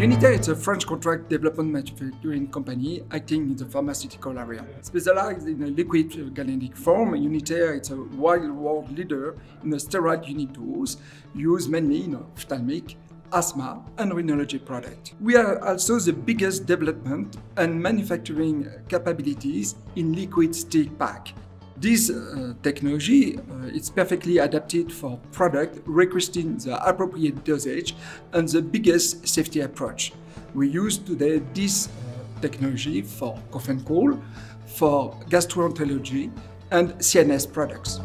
Unither is a French contract development manufacturing company acting in the pharmaceutical area. Specialized in a liquid galenic form, Unither is a world world leader in the sterile unit dose, used mainly in ophthalmic, asthma, and rhinology products. We are also the biggest development and manufacturing capabilities in liquid stick pack, this uh, technology uh, is perfectly adapted for product requesting the appropriate dosage and the biggest safety approach. We use today this uh, technology for cough and cold, for gastroenterology and CNS products.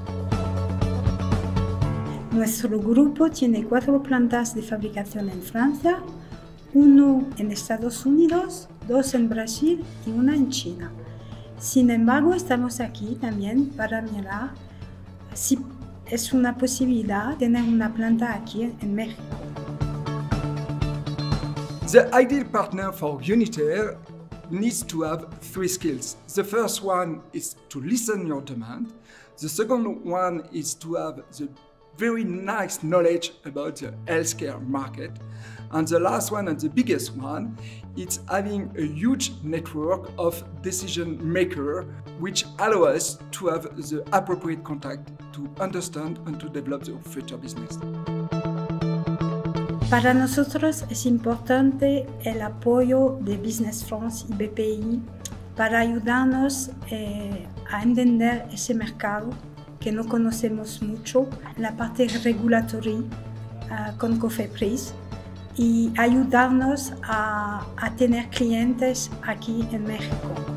Nuestro grupo tiene cuatro plantas de fabricación en Francia, uno en Estados Unidos, dos en Brasil y una en China. Sin embargo, estamos aquí también para mirar si es una posibilidad tener una planta aquí en México. The ideal partner for Unitaire needs to have three skills. The first one is to listen your demand. The second one is to have the very nice knowledge about the healthcare market. And the last one and the biggest one, it's having a huge network of decision maker which allow us to have the appropriate contact to understand and to develop the future business. Para nosotros es importante el apoyo de Business France y BPI para ayudarnos eh, a entender ese mercado que no conocemos mucho, la parte regulatoria uh, con Cofepris y ayudarnos a, a tener clientes aquí en México.